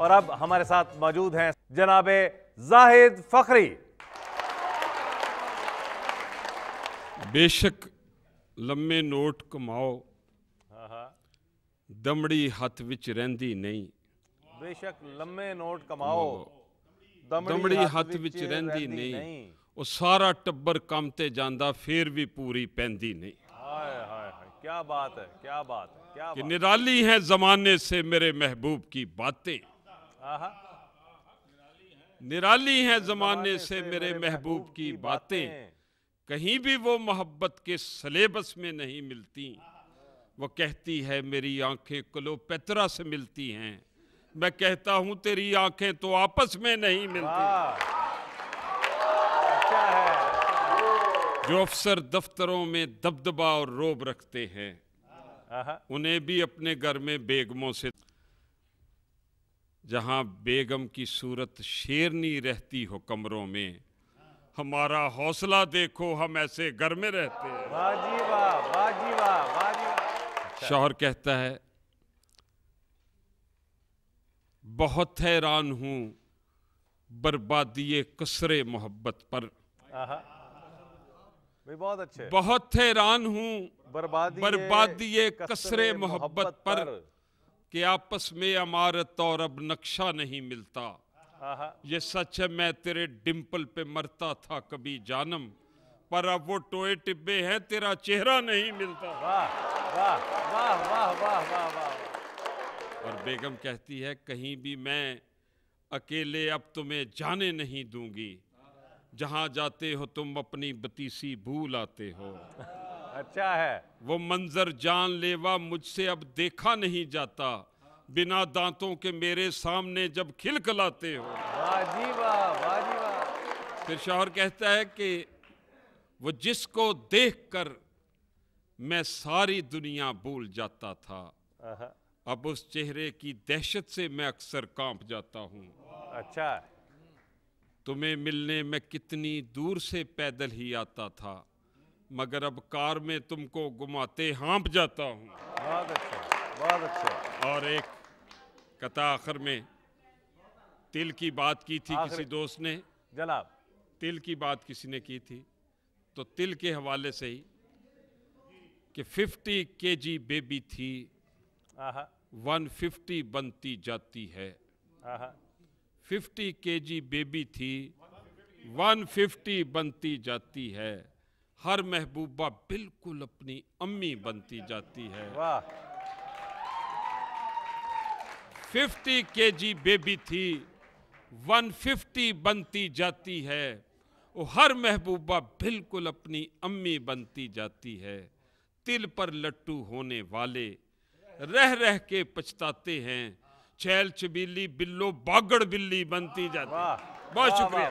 اور اب ہمارے ساتھ موجود ہیں جناب زاہد فخری۔ بے شک لمحے نوٹ کماؤ۔ ہاں، ہاں۔ دمڑی ہاتھ وچ رہندی نہیں۔ بے شک لمحے نوٹ کماؤ۔ دمڑی ہاتھ وچ رہندی نہیں۔ وہ سارا ٹبر کم تے جاندا پھر بھی پوری پیندی نہیں۔ کیا بات ہے کیا بات ہے کہ نرالی ہیں زمانے سے میرے محبوب کی باتیں۔ نرالی ہیں زمانے سے میرے محبوب کی باتیں۔ کہیں بھی وہ محبت کے سلیبس میں نہیں ملتی۔ وہ کہتی ہے میری آنکھیں کلو پیترا سے ملتی ہیں۔ میں کہتا ہوں تیری آنکھیں تو آپس میں نہیں ملتی۔ جو افسر دفتروں میں دبدبا اور روب رکھتے ہیں انہیں بھی اپنے گھر میں بیگموں سے جہاں بیگم کی صورت شیرنی رہتی ہو کمروں میں ہمارا حوصلہ دیکھو ہم ایسے گھر میں رہتے ہیں۔ جی جی جی شوہر کہتا ہے بہت حیران ہوں بربادی کسر محبت پر۔ بہت اچھے۔ بہت حیران ہوں بربادی بربادی کسر محبت پر۔ کہ آپس میں عمارت اور اب نقشہ نہیں ملتا۔ یہ سچ ہے میں تیرے ڈمپل پہ مرتا تھا کبھی جانم پر اب وہ ٹوئے ٹبے ہیں تیرا چہرہ نہیں ملتا۔ اور بیگم کہتی ہے کہیں بھی میں اکیلے اب تمہیں جانے نہیں دوں گی۔ جہاں جاتے ہو تم اپنی بتیسی بھول آتے ہو۔ اچھا ہے۔ وہ منظر جان لیوا مجھ سے اب دیکھا نہیں جاتا۔ بنا دانتوں کے میرے سامنے جب کھل کلاتے ہو۔ پھر شوہر کہتا ہے کہ وہ جس کو دیکھ کر میں ساری دنیا بھول جاتا تھا اب اس چہرے کی دہشت سے میں اکثر کانپ جاتا ہوں۔ اچھا۔ تمہیں ملنے میں کتنی دور سے پیدل ہی آتا تھا۔ مگر اب کار میں تم کو گماتے ہانپ جاتا ہوں۔ بہت اچھا بہت اچھا۔ اور ایک قطع آخر میں تل کی بات کی تھی کسی دوست نے۔ جناب۔ تل کی بات کسی نے کی تھی۔ تو تل کے حوالے سے ہی کہ ففٹی کے جی بیبی تھی۔ ون ففٹی بنتی جاتی ہے۔ ففٹی کے جی بیبی تھی۔ ون ففٹی بنتی جاتی ہے۔ ہر محبوبہ بالکل اپنی امی بنتی جاتی ہے۔ ففٹی کے جی بیبی تھی ون ففٹی بنتی جاتی ہے۔ وہ ہر محبوبہ بالکل اپنی امی بنتی جاتی ہے۔ تل پر لٹو ہونے والے رہ رہ کے پچھتاتے ہیں۔ چھیل چبیلی بلو باگڑ بلی بنتی جاتی۔ بہت شکریہ۔